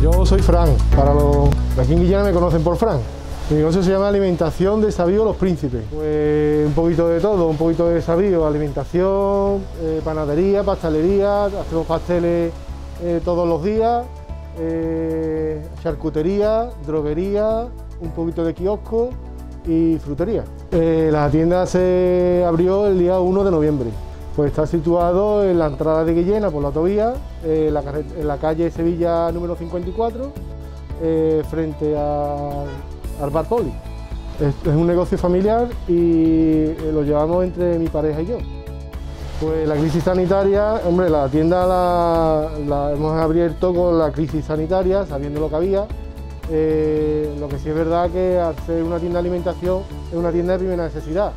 Yo soy Fran, para los aquí en Guillena me conocen por Fran. Mi negocio se llama Alimentación de Sabío Los Príncipes. Pues un poquito de todo, un poquito de sabío, alimentación, eh, panadería, pastelería, hacemos pasteles eh, todos los días, eh, charcutería, droguería, un poquito de kiosco y frutería. la tienda se abrió el día 1 de noviembre. Pues está situado en la entrada de Guillena por la autovía, en la, calle Sevilla número 54, frente a al Bar Poli. Es, un negocio familiar y eh, lo llevamos entre mi pareja y yo. Pues la crisis sanitaria, hombre, la tienda la, hemos abierto con la crisis sanitaria, sabiendo lo que había. Eh, lo que sí es verdad que ser una tienda de alimentación es una tienda de primera necesidad.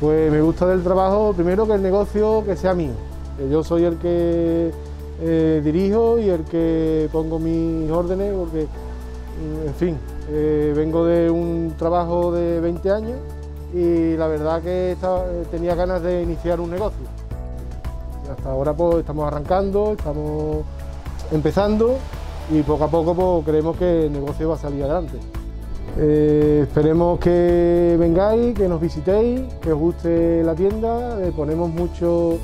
Pues me gusta del trabajo, primero que el negocio que sea mío. yo soy el que eh, dirijo y el que pongo mis órdenes, porque, en fin, eh, vengo de un trabajo de 20 años y la verdad que tenía ganas de iniciar un negocio. hasta ahora pues estamos arrancando, estamos empezando y poco a poco pues, creemos que el negocio va a salir adelante. Eh, esperemos que vengáis, que nos visitéis, que os guste la tienda, ponemos muchos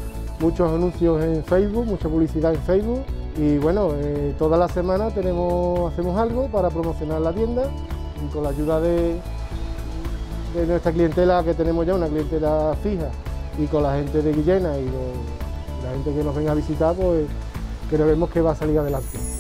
anuncios en Facebook, mucha publicidad en Facebook. Y bueno, eh, toda la semana hacemos algo para promocionar la tienda. Y con la ayuda de, de nuestra clientela que tenemos ya, una clientela fija, y con la gente de Guillena y la gente que nos venga a visitar, pues creemos que va a salir adelante.